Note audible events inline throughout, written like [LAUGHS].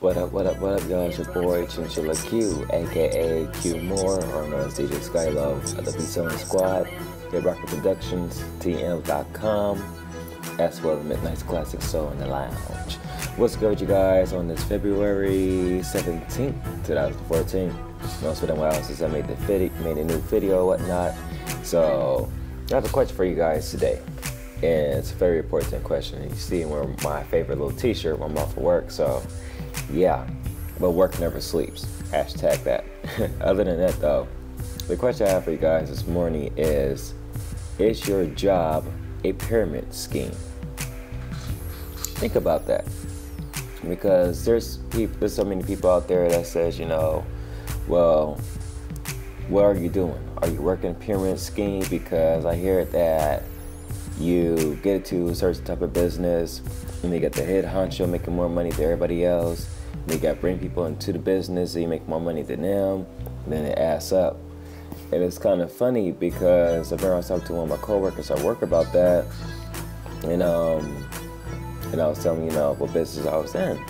What up, what up, what up, y'all? It's your boy Chinchilla Q, aka Q Moore, or known as DJ Skylove of the Beat Selling Squad, Red Rocker Productions, TM.com, as well as Midnight's Classic Soul in the Lounge. What's good, you guys, on this February 17th, 2014? You know, it's been a while since I made the video, made a new video, whatnot. So, I have a question for you guys today. And it's a very important question. You see, I'm wearing my favorite little t-shirt when I'm off of work, so yeah, but work never sleeps. Hashtag that. [LAUGHS] Other than that, though, the question I have for you guys this morning is Is your job a pyramid scheme? Think about that. Because there's people, there's so many people out there that says, you know, well, what are you doing? Are you working pyramid scheme? Because I hear that you get to a certain type of business and you get the head honcho making more money than everybody else. You got bring people into the business you make more money than them. Then it adds up. And it's kind of funny because I remember I was talking to one of my coworkers at work about that. And um, and I was telling you know, what business I was in.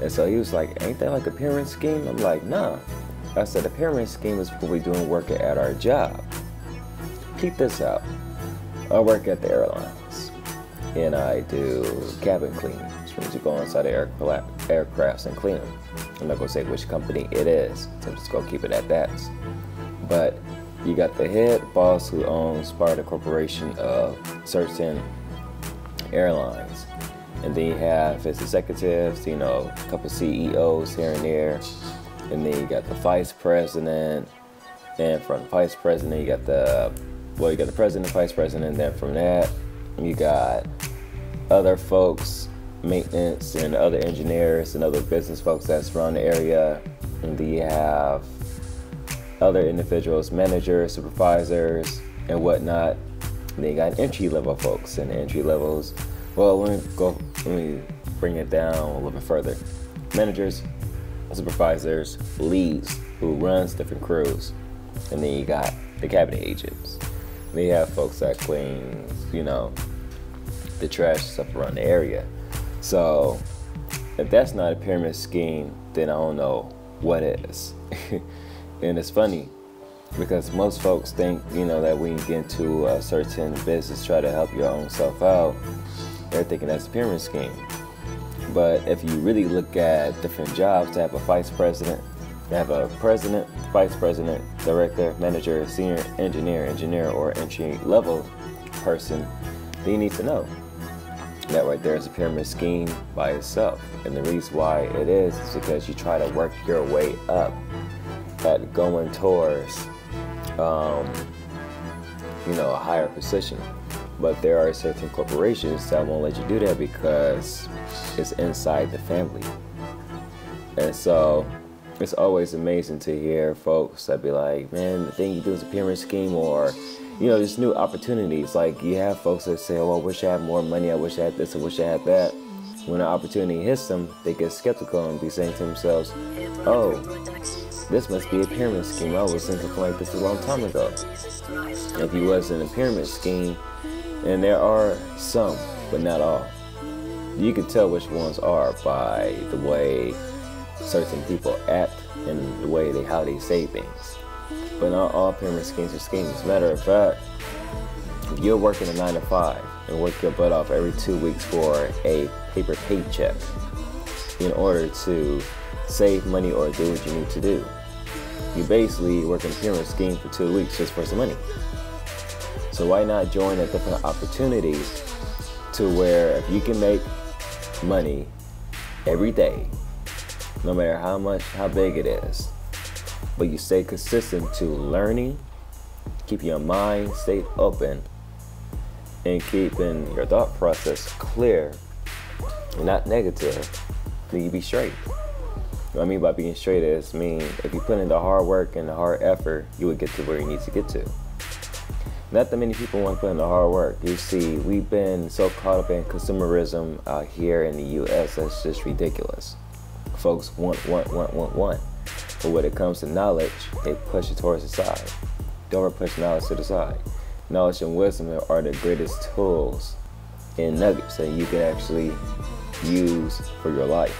And so he was like, ain't that like a pyramid scheme? I'm like, nah. I said, a pyramid scheme is what we doing working at our job. Keep this out. I work at the airlines and I do cabin cleaning, which means you go inside the aircraft, aircrafts and clean them. I'm not gonna say which company it is, so I'm just gonna keep it at that. But you got the head boss who owns part of the corporation of certain airlines. And then you have his executives, you know, a couple CEOs here and there. And then you got the vice president. And from the vice president, you got the well, you got the president, vice president, and then from that, you got other folks, maintenance, and other engineers and other business folks that's around the area. And then you have other individuals, managers, supervisors, and whatnot. And then you got entry level folks, and entry levels. Well, let me go. Let me bring it down a little bit further. Managers, supervisors, leads, who runs different crews, and then you got the cabin agents. They have folks that clean, you know, the trash stuff around the area. So if that's not a pyramid scheme, then I don't know what is. [LAUGHS] and it's funny because most folks think, you know, that when you get into a certain business, try to help your own self out, they're thinking that's a pyramid scheme. But if you really look at different jobs, to have a vice president, to have a president, vice president, director, manager, senior engineer, engineer, or entry level person, then you need to know. That right there is a pyramid scheme by itself. And the reason why it is is because you try to work your way up at going towards, um, you know, a higher position. But there are certain corporations that won't let you do that because it's inside the family. And so it's always amazing to hear folks that be like, man, the thing you do is a pyramid scheme or, you know, just new opportunities. Like you have folks that say, oh, I wish I had more money. I wish I had this. I wish I had that. When an opportunity hits them, they get skeptical and be saying to themselves, oh, this must be a pyramid scheme. I was thinking like this a long time ago. If you wasn't a pyramid scheme, and there are some, but not all. You can tell which ones are by the way certain people act and the way they how they say things. But not all pyramid schemes are schemes. Matter of fact, you're working a nine to five and work your butt off every two weeks for a paper paycheck in order to save money or do what you need to do, you basically work in a pyramid scheme for two weeks just for some money. So why not join a different opportunity to where if you can make money every day no matter how much, how big it is. But you stay consistent to learning, keep your mind stay open, and keeping your thought process clear and not negative, then you be straight. What I mean by being straight is mean if you put in the hard work and the hard effort, you would get to where you need to get to. Not that many people want to put in the hard work. You see, we've been so caught up in consumerism out here in the US that's just ridiculous folks want, want, want, want, want. But when it comes to knowledge, they push it towards the side. Don't push knowledge to the side. Knowledge and wisdom are the greatest tools and nuggets that you can actually use for your life.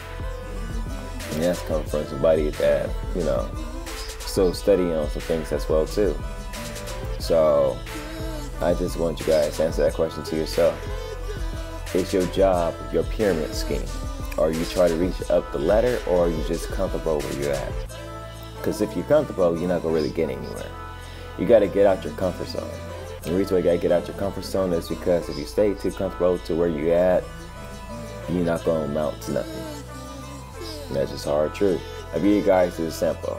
And that's coming from somebody that, you know, still studying on some things as well too. So I just want you guys to answer that question to yourself. Is your job your pyramid scheme? Are you trying to reach up the ladder or are you just comfortable where you're at? Because if you're comfortable, you're not gonna really get anywhere. You gotta get out your comfort zone. The reason why you gotta get out your comfort zone is because if you stay too comfortable to where you're at, you're not gonna amount to nothing. And that's just hard truth. I'll give you guys an example.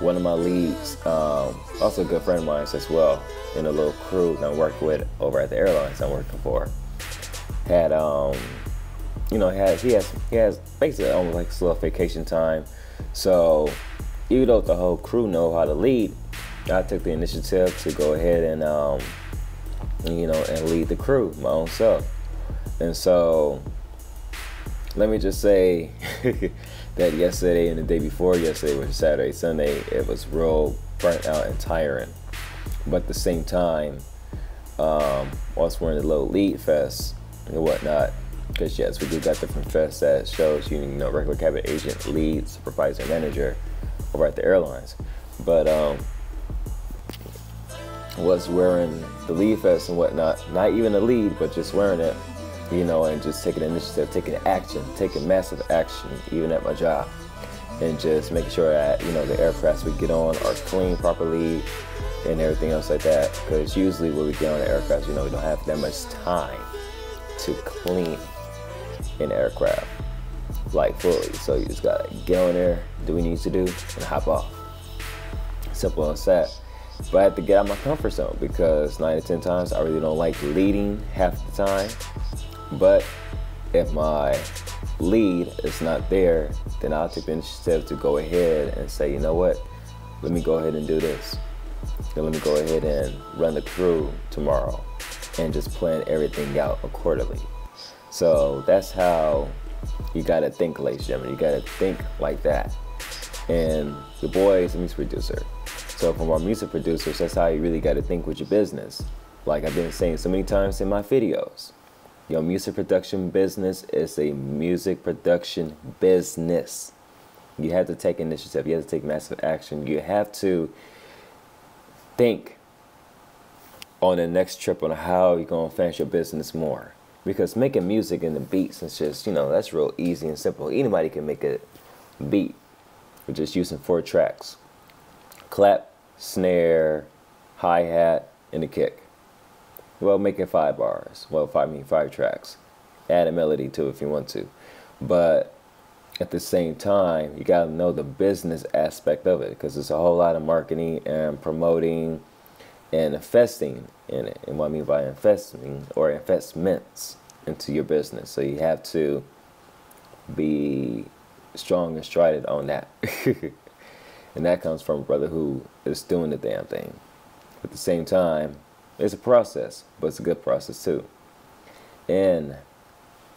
One of my leads, um, also a good friend of mine as well, in a little crew that I'm working with over at the airlines I'm working for, had um, you know, had he has he has basically almost like a little vacation time. So even though the whole crew know how to lead, I took the initiative to go ahead and um, you know and lead the crew my own self. And so let me just say [LAUGHS] that yesterday and the day before yesterday, which was Saturday, Sunday, it was real burnt out and tiring. But at the same time, um, whilst we're in the little lead fest and whatnot, because yes, we do got different fests that shows you, you know, regular cabin agent, lead, supervisor, manager over at the airlines. But um, was wearing the lead vest and whatnot, not even a lead, but just wearing it, you know, and just taking initiative, taking action, taking massive action, even at my job, and just making sure that, you know, the aircrafts we get on are clean properly and everything else like that. Because usually when we get on the aircraft, you know, we don't have that much time to clean an aircraft like fully. So you just gotta get on there, do what you need to do, and hop off. Simple as that. But I have to get out of my comfort zone because nine to ten times I really don't like leading half the time. But if my lead is not there, then I'll take the initiative to go ahead and say, you know what, let me go ahead and do this. Then let me go ahead and run the crew tomorrow and just plan everything out accordingly. So that's how you gotta think, ladies and gentlemen. You gotta think like that. And the boy is a music producer. So from our music producers, that's how you really gotta think with your business. Like I've been saying so many times in my videos. Your music production business is a music production business. You have to take initiative. You have to take massive action. You have to think on the next trip on how you're going to finish your business more because making music and the beats is just you know that's real easy and simple. Anybody can make a beat we're just using four tracks. Clap snare hi-hat and a kick. Well making five bars. Well five I mean five tracks. Add a melody to it if you want to. But at the same time you got to know the business aspect of it because there's a whole lot of marketing and promoting and investing in it. And what I mean by investing or investments into your business. So you have to be strong and strided on that. [LAUGHS] and that comes from a brother who is doing the damn thing. At the same time, it's a process, but it's a good process too. And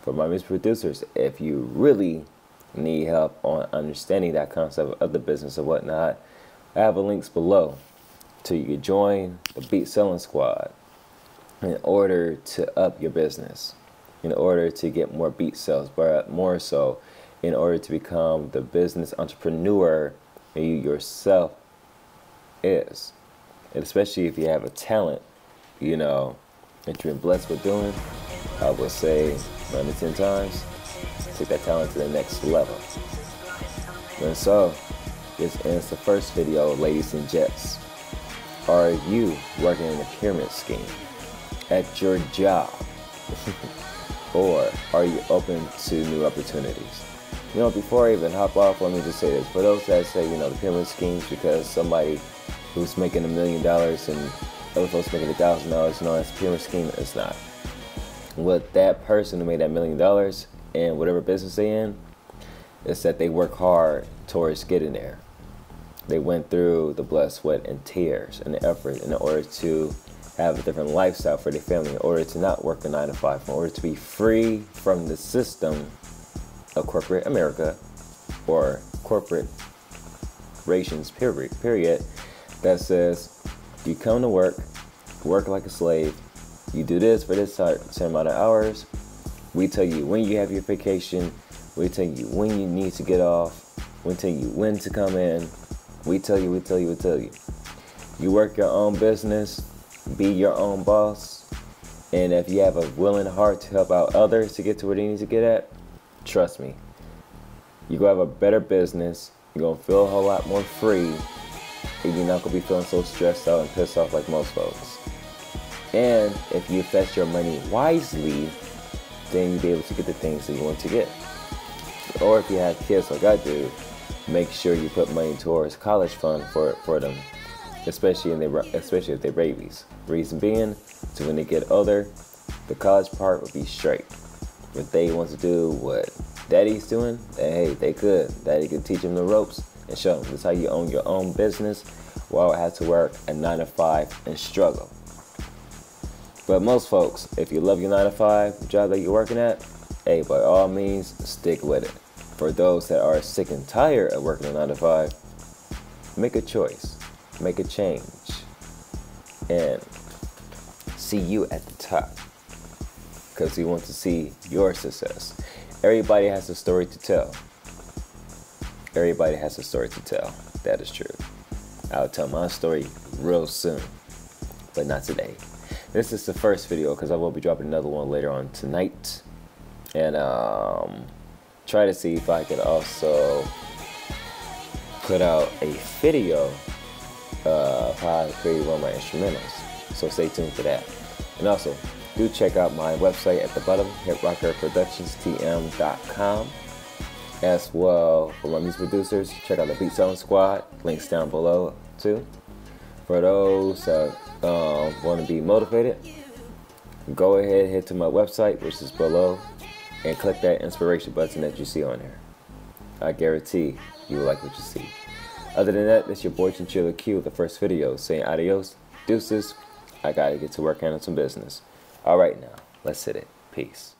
for my music producers, if you really need help on understanding that concept of the business or whatnot, I have a links below to you join the Beat Selling Squad in order to up your business, in order to get more beat sales, but more so in order to become the business entrepreneur that you yourself is. And especially if you have a talent, you know, that been blessed with doing, I would say nine to ten times, take that talent to the next level. And so, this ends the first video, ladies and gents. Are you working in a pyramid scheme at your job? [LAUGHS] or are you open to new opportunities? You know, before I even hop off, let me just say this. For those that say, you know, the pyramid schemes because somebody who's making a million dollars and other folks making a thousand dollars, you know, that's a pyramid scheme. It's not. What that person who made that million dollars and whatever business they in, is that they work hard towards getting there. They went through the blood, sweat, and tears and the effort in order to have a different lifestyle for their family, in order to not work a nine to five, in order to be free from the system of corporate America or corporate rations period, period that says you come to work, work like a slave, you do this for this certain amount of hours. We tell you when you have your vacation, We tell you when you need to get off. We tell you when to come in. We tell you, we tell you, we tell you. You work your own business, be your own boss, and if you have a willing heart to help out others to get to where they need to get at, trust me, you're gonna have a better business. You're gonna feel a whole lot more free, and you're not gonna be feeling so stressed out and pissed off like most folks. And if you invest your money wisely, then you'll be able to get the things that you want to get. Or if you have kids like I do, make sure you put money towards college fund for for them, especially in their especially if they're babies. Reason being, so when they get older, the college part will be straight. If they want to do what daddy's doing, then hey, they could. Daddy could teach them the ropes and show them. This how you own your own business while it has to work a nine to five and struggle. But most folks, if you love your nine to five job that you're working at, hey, by all means, stick with it. For those that are sick and tired of working a nine to five, make a choice, make a change, and see you at the top. Because we want to see your success. Everybody has a story to tell. Everybody has a story to tell. That is true. I'll tell my story real soon, but not today. This is the first video because I will be dropping another one later on tonight. And um, try to see if I could also put out a video uh, of how I created one of my instrumentals. So stay tuned for that. And also, do check out my website at the bottom, hiprockerproductionstm.com. As well, for my music producers, check out the Beat Squad. Links down below too. For those that um, want to be motivated, go ahead head to my website, which is below, and click that inspiration button that you see on there. I guarantee you will like what you see. Other than that, this your boy Chinchilla Q with the first video saying adios, deuces. I gotta get to work on some business. All right, now let's hit it. Peace.